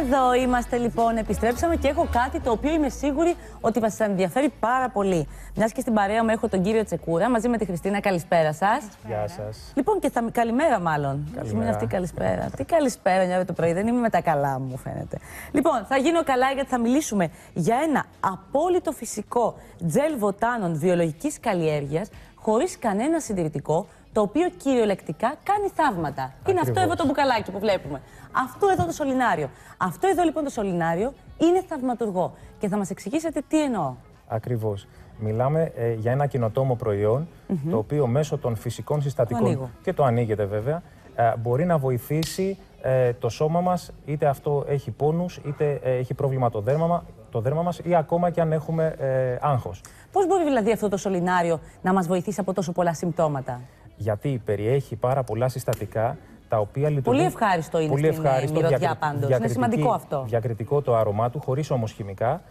Εδώ είμαστε λοιπόν, επιστρέψαμε και έχω κάτι το οποίο είμαι σίγουρη ότι θα σα ενδιαφέρει πάρα πολύ. Μιας και στην παρέα μου έχω τον κύριο Τσεκούρα μαζί με τη Χριστίνα. Καλησπέρα σας. Γεια σας. Λοιπόν, και θα. Καλημέρα, μάλλον. Καλημέρα. Είναι αυτή η καλησπέρα. Τι καλησπέρα, μια το πρωί. Δεν είμαι με τα καλά μου, φαίνεται. Λοιπόν, θα γίνω καλά γιατί θα μιλήσουμε για ένα απόλυτο φυσικό τζελ βοτάνων βιολογικής καλλιέργειας χωρίς κανένα συντηρητικό το οποίο κυριολεκτικά κάνει θαύματα. Είναι αυτό Ακριβώς. εδώ το μπουκαλάκι που βλέπουμε. Αυτό εδώ το σωληνάριο. Αυτό εδώ λοιπόν το σωληνάριο είναι θαυματουργό. Και θα μας εξηγήσετε τι εννοώ. Ακριβώς. Μιλάμε ε, για ένα καινοτόμο προϊόν, το οποίο μέσω των φυσικών Το συστατικών ανοίγω. και το ανοίγεται βέβαια, ε, μπορεί να βοηθήσει ε, το σώμα μας, είτε αυτό έχει πόνους, είτε ε, έχει πρόβλημα το δέρμα, μα- το δέρμα μας ή ακόμα και αν έχουμε ε, άγχος. Πώς μπορεί δηλαδή αυτό το σωληνάριο να μας βοηθήσει από τόσο πολλά συμπτώματα; Γιατί περιέχει πάρα πολλά συστατικά τα οποία λειτουργούν. Πολύ ευχάριστο είναι Πολύ στην, ε, ευχάριστο, μυρωδιά διακρι- πάντως. Είναι διακριτική- σημαντικό αυτό. Διακριτικό το άρωμά του, χωρίς όμως χημικά.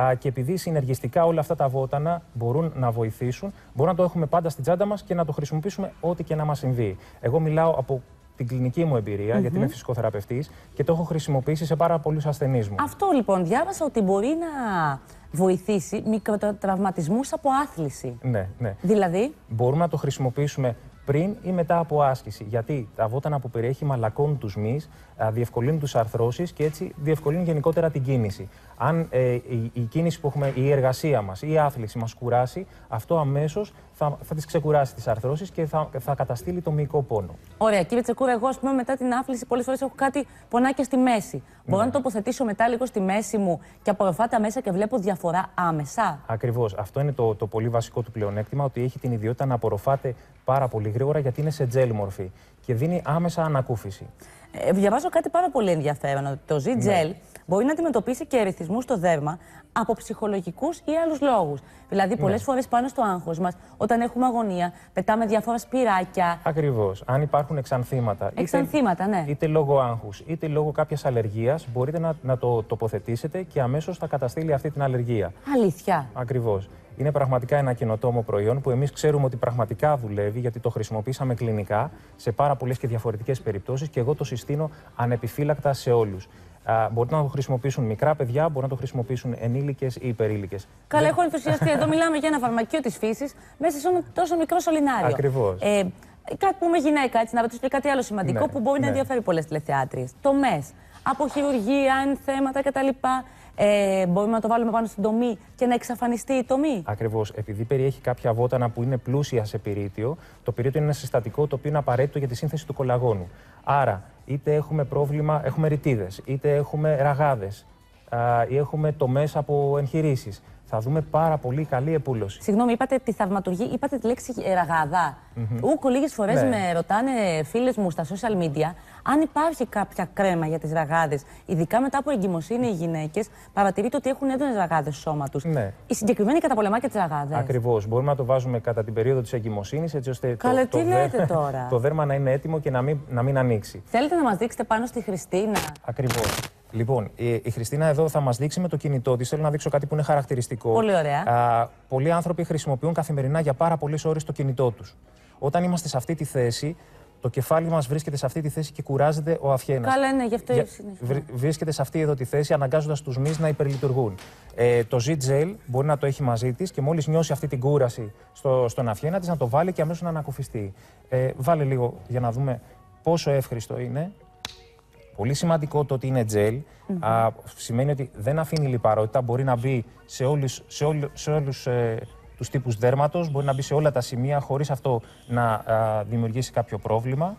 Α, και επειδή συνεργιστικά όλα αυτά τα βότανα μπορούν να βοηθήσουν, μπορούμε να το έχουμε πάντα στην τσάντα μας και να το χρησιμοποιήσουμε ό,τι και να μας συμβεί. Εγώ μιλάω από την κλινική μου εμπειρία, γιατί είμαι φυσικοθεραπευτής και το έχω χρησιμοποιήσει σε πάρα πολλούς ασθενείς μου. Αυτό λοιπόν, διάβασα ότι μπορεί να βοηθήσει μικροτραυματισμούς από άθληση. Ναι, ναι. Δηλαδή, μπορούμε να το χρησιμοποιήσουμε πριν ή μετά από άσκηση. Γιατί τα βότανα που περιέχει μαλακώνουν τους μυς, α, διευκολύνουν τους αρθρώσεις και έτσι διευκολύνουν γενικότερα την κίνηση. Αν ε, η, η κίνηση που έχουμε, η εργασία μας ή η άθληση μας κουράσει, αυτό αμέσως θα, θα τις ξεκουράσει τις αρθρώσεις και θα, θα καταστήλει το μυϊκό πόνο. ωραία, κύριε Τσεκούρα, εγώ ας πούμε μετά την άθληση πολλές φορές έχω κάτι πονάκια στη μέση. Μπορώ να τοποθετήσω μετά λίγο στη μέση μου και απορροφά τα μέσα και βλέπω διαφορά άμεσα; Ακριβώς. Αυτό είναι το, το πολύ βασικό του πλεονέκτημα, ότι έχει την ιδιότητα να απορροφάται πάρα πολύ γρήγορα γιατί είναι σε τζέλ μορφή και δίνει άμεσα ανακούφιση. Ε, διαβάζω κάτι πάρα πολύ ενδιαφέρον. Ότι το Z-Gel μπορεί να αντιμετωπίσει και ερεθισμού στο δέρμα από ψυχολογικούς ή άλλους λόγους. Δηλαδή, πολλές φορές πάνω στο άγχος μας, όταν έχουμε αγωνία, πετάμε διάφορα σπυράκια. Ακριβώς. Αν υπάρχουν εξανθήματα. είτε- Εξανθήματα, ναι. Είτε λόγω άγχους, είτε λόγω κάποιας αλλεργίας, μπορείτε να, να το τοποθετήσετε και αμέσως θα καταστήλει αυτή την αλλεργία. Αλήθεια. Ακριβώς. Είναι πραγματικά ένα καινοτόμο προϊόν που εμείς ξέρουμε ότι πραγματικά δουλεύει γιατί το χρησιμοποίησαμε κλινικά σε πάρα πολλές και διαφορετικές περιπτώσεις και εγώ το συστήνω ανεπιφύλακτα σε όλους. Μπορείτε να το χρησιμοποιήσουν μικρά παιδιά, μπορούν να το χρησιμοποιήσουν ενήλικες ή υπερήλικες. Καλά, έχω ενθουσιαστεί. Εδώ μιλάμε για ένα φαρμακείο της φύσης μέσα σε ένα τόσο μικρό σωληνάριο. Ακριβώς. Ε, κάτι που είμαι γυναίκα, έτσι, να ρωτήσω και κάτι άλλο σημαντικό Ναι, που μπορεί να ναι. ενδιαφέρει πολλές τηλεθεάτριες. Τομές. Από χειρουργία, ενθέματα κτλ. Ε, μπορούμε να το βάλουμε πάνω στην τομή και να εξαφανιστεί η τομή. Ακριβώς. Επειδή περιέχει κάποια βότανα που είναι πλούσια σε πυρίτιο, το πυρίτιο είναι ένα συστατικό το οποίο είναι απαραίτητο για τη σύνθεση του κολαγόνου. Άρα, είτε έχουμε πρόβλημα, έχουμε ρητίδες, είτε έχουμε ραγάδες, ή έχουμε τομές από εγχειρήσεις. Θα δούμε πάρα πολύ καλή επούλωση. Συγγνώμη, είπατε τη θαυματουργή, είπατε τη λέξη ε, ραγαδά. Ούκο, λίγες φορές Ναι. με ρωτάνε φίλες μου στα social media αν υπάρχει κάποια κρέμα για τις ραγάδες. Ειδικά μετά από εγκυμοσύνη οι γυναίκες παρατηρείται ότι έχουν έντονες ραγάδες στο σώμα τους. Ναι. Η συγκεκριμένη καταπολεμά και τις ραγάδες. Ακριβώς. Μπορούμε να το βάζουμε κατά την περίοδο της εγκυμοσύνης, έτσι ώστε Καλέ, το, τι το, λέτε τώρα; το δέρμα να είναι έτοιμο και να μην, να μην ανοίξει. Θέλετε να μας δείξετε πάνω στη Χριστίνα; Ακριβώς. Λοιπόν, η, η Χριστίνα εδώ θα μας δείξει με το κινητό της. Θέλω να δείξω κάτι που είναι χαρακτηριστικό. Πολύ ωραία. Α, πολλοί άνθρωποι χρησιμοποιούν καθημερινά για πάρα πολλές ώρες το κινητό τους. Όταν είμαστε σε αυτή τη θέση, το κεφάλι μας βρίσκεται σε αυτή τη θέση και κουράζεται ο αυχένα. Καλά, ναι, γι' αυτό Για- συνήθως. βρ- βρίσκεται σε αυτή εδώ τη θέση, αναγκάζοντας τους μυς να υπερλειτουργούν. Ε, το Z-Gel μπορεί να το έχει μαζί της και μόλις νιώσει αυτή την κούραση στο, στον αυχένα της, να το βάλει και αμέσως να ανακουφιστεί. Ε, βάλε λίγο για να δούμε πόσο εύχριστο είναι. Πολύ σημαντικό το ότι είναι gel. Α, σημαίνει ότι δεν αφήνει λιπαρότητα. Μπορεί να μπει σε, όλους, σε, όλου, σε όλους ε, τους τύπους δέρματος, μπορεί να μπει σε όλα τα σημεία χωρίς αυτό να α, δημιουργήσει κάποιο πρόβλημα.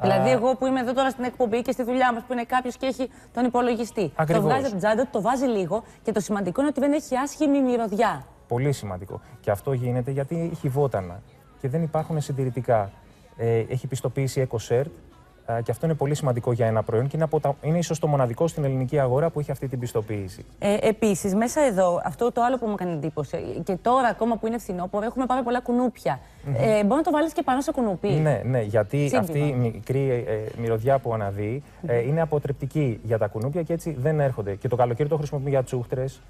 Δηλαδή, εγώ που είμαι εδώ τώρα στην εκπομπή και στη δουλειά μας που είναι κάποιος και έχει τον υπολογιστή. Ακριβώς. Το βγάζει από την τσάντα, του, το βάζει λίγο και το σημαντικό είναι ότι δεν έχει άσχημη μυρωδιά. Πολύ σημαντικό. Και αυτό γίνεται γιατί έχει βότανα και δεν υπάρχουν συντηρητικά. Ε, έχει πιστοποίηση EcoCert α, και αυτό είναι πολύ σημαντικό για ένα προϊόν και είναι, από τα, είναι ίσως το μοναδικό στην ελληνική αγορά που έχει αυτή την πιστοποίηση. Ε, Επίσης, μέσα εδώ, αυτό το άλλο που μου έκανε εντύπωση, και τώρα ακόμα που είναι φθινόπωρο, έχουμε πάρα πολλά κουνούπια. Ε, μπορεί να το βάλεις και πάνω σε κουνούπι. Ναι, ναι, γιατί Σύμπλημα. αυτή η μικρή ε, μυρωδιά που αναδύει ε, είναι αποτρεπτική για τα κουνούπια και έτσι δεν έρχονται. Και το καλοκαίρι το χρησιμοποιούμε για τσούχτρες.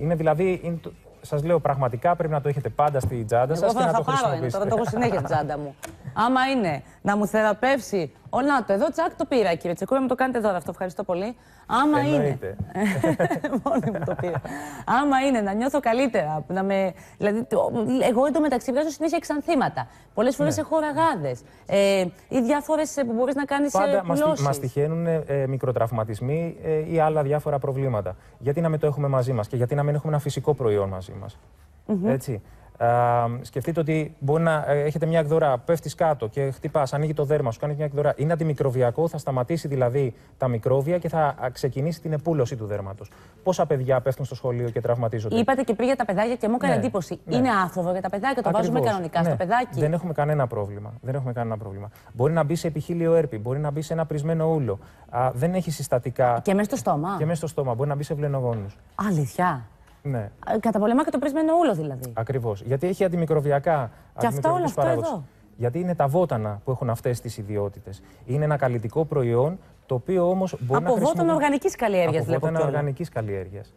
Είναι δηλαδή, είναι το- σας λέω πραγματικά πρέπει να το έχετε πάντα στη τσάντα Εγώ σας και θα, να θα το πάρω ένα, χρησιμοποιήσετε. τώρα το έχω συνέχεια στην τσάντα μου. Άμα είναι να μου θεραπεύσει. Όλα να το εδώ, τσακ το πήρα κύριε Τσεκούρα, μου το κάνετε εδώ αυτό. Ευχαριστώ πολύ. Άμα Εννοείται. είναι. Μόνη μου το πήρα. Άμα είναι να νιώθω καλύτερα. Να με... δηλαδή, το- εγώ εντωμεταξύ βγάζω συνέχεια εξανθήματα. Πολλές φορές Ναι. έχω ραγάδες. Ε, ή διάφορες που μπορείς να κάνεις Πάντα μας, πουλώσεις. μας τυχαίνουν ε, μικροτραυματισμοί ε, ή άλλα διάφορα προβλήματα. Γιατί να μην το έχουμε μαζί μας και γιατί να μην έχουμε ένα φυσικό προϊόν μαζί μας. Έτσι. Α, σκεφτείτε ότι μπορεί να ε, έχετε μια εκδορά, πέφτεις κάτω και χτυπάς, ανοίγει το δέρμα σου, κάνεις μια εκδορά. Είναι αντιμικροβιακό, θα σταματήσει δηλαδή τα μικρόβια και θα α, ξεκινήσει την επούλωση του δέρματος. Πόσα παιδιά πέφτουν στο σχολείο και τραυματίζονται; Είπατε και πριν για τα παιδάκια και μου έκανε Ναι, εντύπωση. ναι. Είναι άφοβο για τα παιδάκια, το βάζουμε Ακριβώς. κανονικά Ναι. στο παιδάκι. Δεν έχουμε κανένα πρόβλημα. Δεν έχουμε κανένα πρόβλημα. Μπορεί να μπει σε επιχείλιο έρπη, μπορεί να μπει σε ένα πρισμένο ούλο. Α, δεν έχει συστατικά Και μέσα στο στόμα. και μέσα στο στόμα. Μπορεί να μπει σε βλενογόνους. Αλήθεια. Ναι, Ε, Καταπολεμά και το πρίσμενο ούλος δηλαδή. ακριβώς. Γιατί έχει αντιμικροβιακά. Και αυτά όλα αντιμικροβιακούς αυτό παράγοντες. εδώ. Γιατί είναι τα βότανα που έχουν αυτές τις ιδιότητες. Είναι ένα καλλιτικό προϊόν το οποίο όμως μπορεί να Από βότανο χρησιμοποιεί- οργανικής καλλιέργειας Από βλέπω. βότανα κιόλας. οργανικής καλλιέργειας.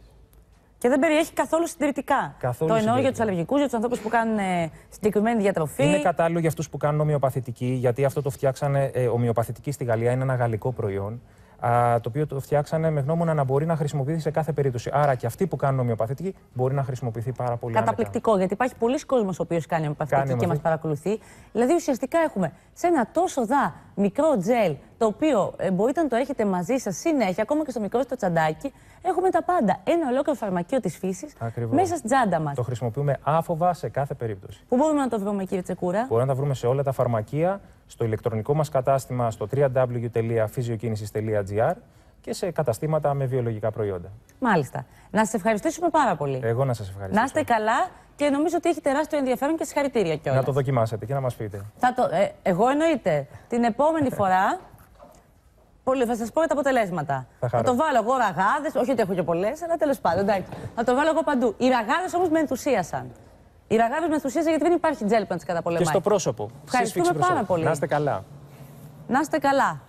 Και δεν περιέχει καθόλου συντηρητικά. Καθόλου το εννοώ για συντηρητικά. του αλλεργικούς, για τους ανθρώπους που κάνουν ε, συγκεκριμένη διατροφή. Είναι κατάλληλο για αυτούς που κάνουν ομοιοπαθητική, γιατί αυτό το φτιάξανε. Ε, ομοιοπαθητική στη Γαλλία είναι ένα γαλλικό προϊόν. Α, το οποίο το φτιάξανε με γνώμονα να μπορεί να χρησιμοποιηθεί σε κάθε περίπτωση. Άρα και αυτοί που κάνουν ομοιοπαθητική μπορεί να χρησιμοποιηθεί πάρα πολύ άνετα. Καταπληκτικό, γιατί υπάρχει πολλοί κόσμος ο οποίος κάνει ομοιοπαθητική Κάνει και μας ομοιοπαθητική. παρακολουθεί. Δηλαδή, ουσιαστικά έχουμε σε ένα τόσο δα μικρό τζελ, το οποίο ε, μπορείτε να το έχετε μαζί σας συνέχεια, ακόμα και στο μικρό στο τσαντάκι, έχουμε τα πάντα. Ένα ολόκληρο φαρμακείο της φύσης Ακριβώς. μέσα στην τσάντα μας. Το χρησιμοποιούμε άφοβα σε κάθε περίπτωση. Πού μπορούμε να το βρούμε, κύριε Τσεκούρα; Μπορούμε να τα βρούμε σε όλα τα φαρμακεία, στο ηλεκτρονικό μας κατάστημα στο www.physiokinisis.gr και σε καταστήματα με βιολογικά προϊόντα. Μάλιστα. Να σας ευχαριστήσουμε πάρα πολύ. Εγώ να σας ευχαριστήσω. Να είστε καλά και νομίζω ότι έχει τεράστιο ενδιαφέρον και συγχαρητήρια κιόλας. Να το δοκιμάσετε και να μας πείτε. Θα το, ε, εγώ εννοείται. Την επόμενη φορά. Πολύ, θα σας πω τα αποτελέσματα. Θα χαρώ. το βάλω εγώ ραγάδες, όχι ότι έχω και πολλές, αλλά τέλος πάντων. Εντάξει. Θα το βάλω εγώ παντού. Οι ραγάδες όμως με ενθουσίασαν. Οι ραγάδε με ενθουσίασαν γιατί δεν υπάρχει τζέλ που να τις Και καταπολεμάει. στο πρόσωπο. Ευχαριστούμε Σύσφυξη πάρα προσώπου. πολύ. Να είστε καλά. Να είστε καλά.